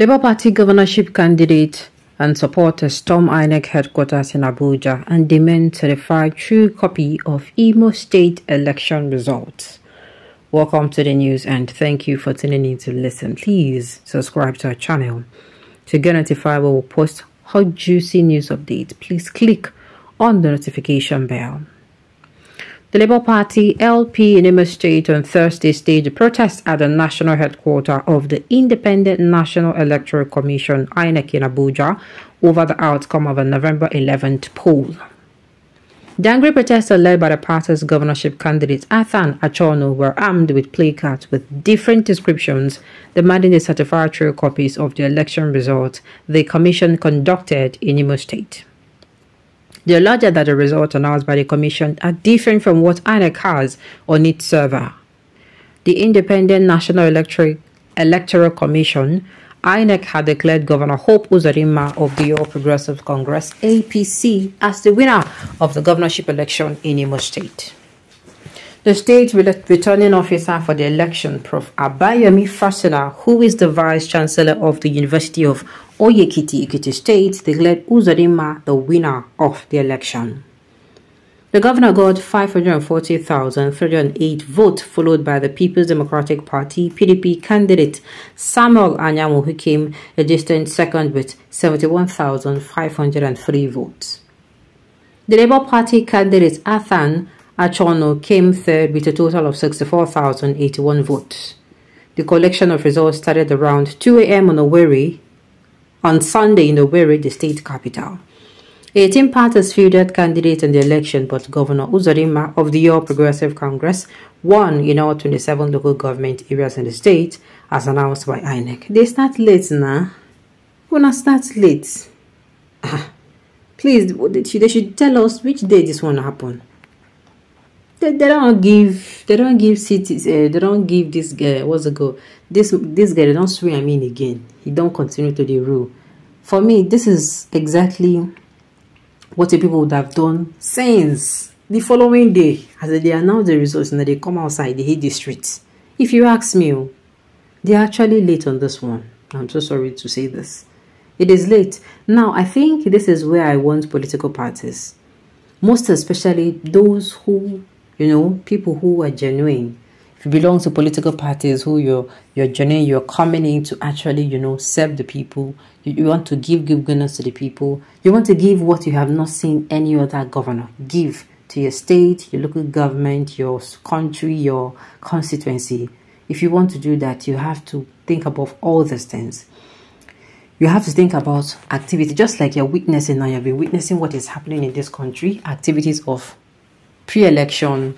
Labour Party governorship candidate and supporters storm INEC headquarters in Abuja and demand certified true copy of Imo State election results. Welcome to the news and thank you for tuning in to listen. Please subscribe to our channel to get notified when we post hot juicy news updates. Please click on the notification bell. The Labour Party LP in Imo State on Thursday staged a protest at the national headquarters of the Independent National Electoral Commission INEC in Abuja over the outcome of a November 11th poll. The angry protesters led by the party's governorship candidate Athan Achonu were armed with placards with different descriptions demanding the certified true copies of the election results the commission conducted in Imo State. They alleged that the results announced by the Commission are different from what INEC has on its server. The Independent National Electoral, Electoral Commission, INEC had declared Governor Hope Uzodinma of the All Progressive Congress, APC, as the winner of the governorship election in Imo State. The state returning officer for the election, Prof. Abayomi Fasina, who is the vice chancellor of the University of Oye-Ekiti, Ekiti State, declared Uzodinma the winner of the election. The governor got 540,308 votes, followed by the People's Democratic Party PDP candidate Samuel Anyanwu, who came a distant second with 71,503 votes. The Labour Party candidate Athan Achonu came third with a total of 64,081 votes. The collection of results started around 2 a.m. on Owerri on Sunday in Owerri, the state capital. 18 parties fielded candidates in the election, but Governor Uzodinma of the All Progressive Congress won in all 27 local government areas in the state, as announced by INEC. They start late now. Wanna start late? Ah, please, they should tell us which day this one happened they, they don't give they don't give cities uh, they don't give this guy what's the go this this guy they don't swear I mean again. He don't continue to the rule. For me this is exactly what the people would have done since the following day. As they announce the results and they come outside they hit the streets. If you ask me oh, they're actually late on this one. I'm so sorry to say this. It is late. Now i think this is where i want political parties. Most especially those who you know, people who are genuine. If you belong to political parties who you're you're genuine, you're coming in to actually, you know, serve the people. You, you want to give give goodness to the people. You want to give what you have not seen any other governor give to your state, your local government, your country, your constituency. If you want to do that, you have to think above all these things. You have to think about activity, just like you're witnessing now. You've been witnessing what is happening in this country, activities of pre-election,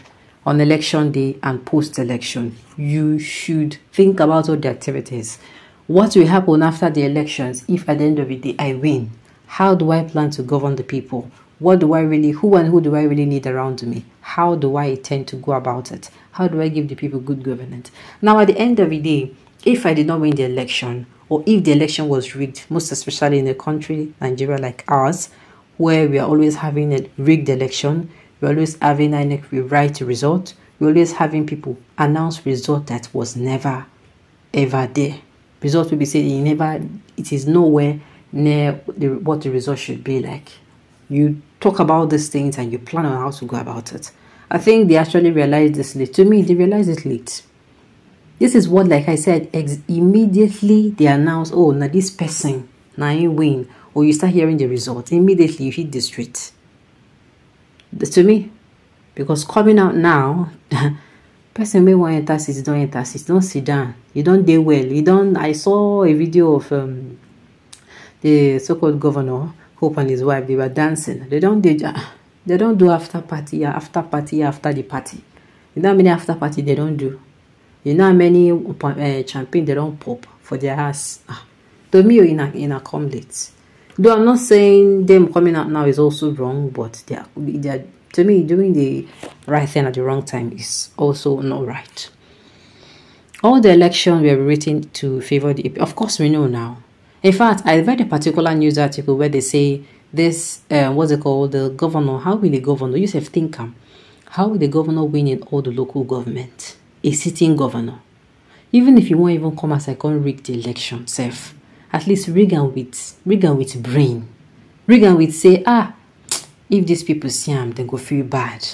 on election day and post-election. You should think about all the activities. What will happen after the elections if at the end of the day I win? How do I plan to govern the people? What do I really, who and who do I really need around me? How do I intend to go about it? How do I give the people good governance? Now, at the end of the day, if I did not win the election, or if the election was rigged, most especially in a country, Nigeria like ours, where we are always having a rigged election, we're always having INEC rewrite result. We're always having people announce result that was never ever there. Result will be saying it never it is nowhere near the, what the result should be like. You talk about these things and you plan on how to go about it. I think they actually realized this late. To me, they realized it late. This is what, like I said, immediately they announce, oh, now this person, now you win, or you start hearing the result. Immediately you hit the street to me because coming out now person may want enter city don't enter don't sit down. You don't do well. You don't i saw a video of um, the so-called governor hope and his wife they were dancing. They don't do they don't do after party after party after the party. You know how many after party they don't do? You know how many uh, champagne they don't pop for their ass ah, to me in a in a come late Though I'm not saying them coming out now is also wrong, but they are, they are, to me, doing the right thing at the wrong time is also not right. All the elections were written to favor the Of course, we know now. In fact, I read a particular news article where they say this, uh, what's it called, the governor, how will the governor, Yusuf Tinkham, how will the governor win in all the local government? A sitting governor. Even if you won't even come as I can rig the election, self at least rig with rig with brain. Rig with say ah if these people see them, they go feel bad.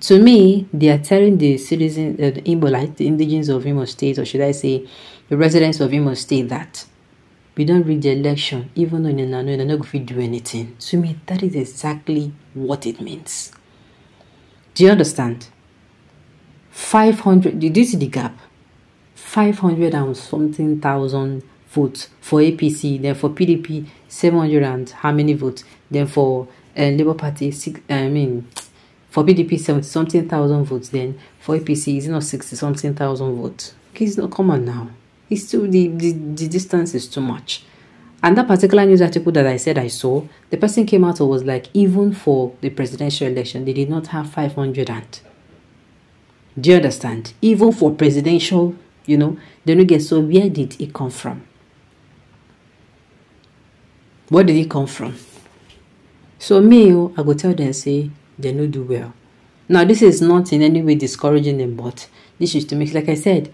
To me they are telling the citizens uh, the Igbo, like the indigenous of Imo State or should I say the residents of Imo State that we don't rig the election even though not, they're not going to do anything. To me that is exactly what it means. Do you understand? 500 did you see the gap? 500 and something thousand votes for APC, then for PDP 700 and how many votes, then for uh, Labour Party six, I mean for PDP 70 something thousand votes, then for APC is not 60 something thousand votes. Okay, it's not common now. It's too the, the the distance is too much. And that particular news article that I said I saw, the person came out and was like, even for the presidential election, they did not have 500 and. Do you understand? Even for presidential you know they don't get so where did it come from where did it come from? So me oh, i go tell them say they no do well. Now this is not in any way discouraging them but this is to make like i said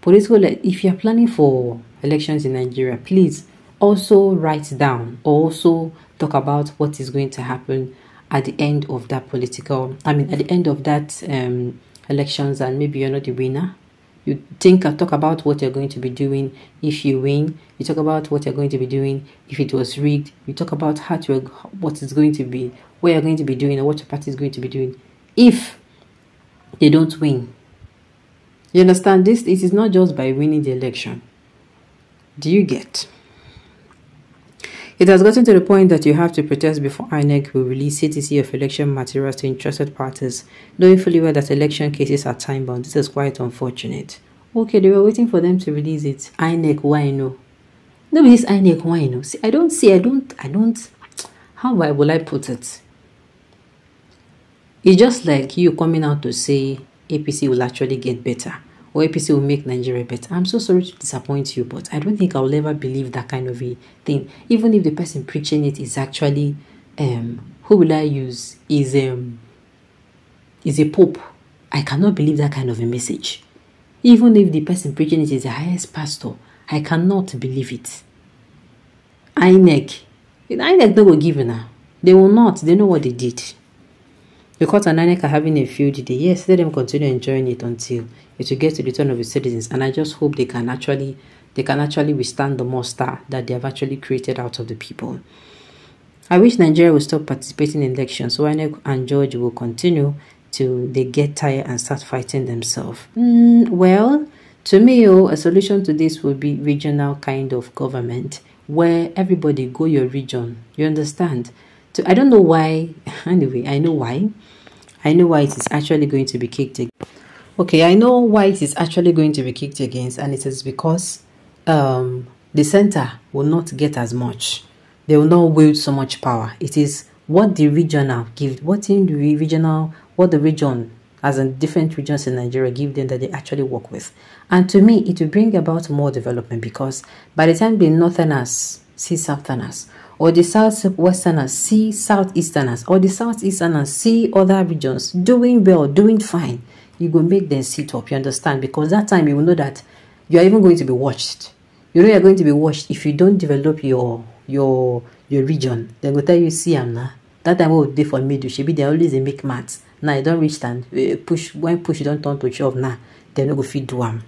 political if you're planning for elections in nigeria please also write down also talk about what is going to happen at the end of that political i mean at the end of that um elections and maybe you're not the winner you think and talk about what you're going to be doing. If you win you talk about what you're going to be doing. If it was rigged you talk about how to what is going to be what you're going to be doing and what your party is going to be doing. If they don't win you understand this? It is not just by winning the election. Do you get it has gotten to the point that you have to protest before INEC will release CTC of election materials to interested parties, knowing fully well that election cases are time bound. This is quite unfortunate. Okay, they were waiting for them to release it. INEC, why no? No, this INEC, why no? See, I don't see, I don't, I don't, how will I put it? It's just like you coming out to say APC will actually get better or APC will make Nigeria better. I'm so sorry to disappoint you, but I don't think I'll ever believe that kind of a thing. Even if the person preaching it is actually, um, who will I use? Is um, is a pope. I cannot believe that kind of a message. Even if the person preaching it is the highest pastor, I cannot believe it. INEC, INEC don't go give now. They will not. They know what they did. The court are having a field day. Yes, let them continue enjoying it until it will get to the turn of the citizens. And I just hope they can actually they can actually withstand the monster that they have actually created out of the people. I wish Nigeria will stop participating in elections so INEC and George will continue till they get tired and start fighting themselves. Mm, well, to me, oh, a solution to this would be regional kind of government where everybody go your region. You understand? So I don't know why. Anyway, I know why. I know why it is actually going to be kicked against. Okay, I know why it is actually going to be kicked against, and it is because um, the center will not get as much. They will not wield so much power. It is what the regional give, what in the regional, what the region, as in different regions in Nigeria, give them that they actually work with. And to me, it will bring about more development because by the time the northerners see southerners, or the southwesterners see southeasterners or the southeasterners see other regions doing well doing fine. You go make them sit up you understand? Because that time you will know that you are even going to be watched. You know you're going to be watched if you don't develop your your your region. They will tell you see am na. That time wey for me middle shebi they always dey make maths. Now you don reach stand eh, push when push don turn to shove now dem no go fit do am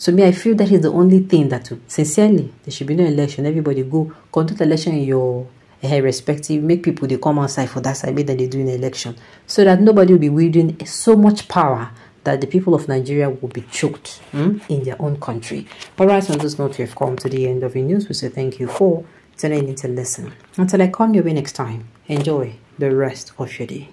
so me, I feel that is the only thing that, sincerely, there should be no election. Everybody go conduct election in your uh, respective, make people they come outside for that side, make that they do an election, so that nobody will be wielding so much power that the people of Nigeria will be choked hmm, in their own country. All right, on this note, we have come to the end of the news. We say thank you for tuning in to listen. Until I come your way next time, enjoy the rest of your day.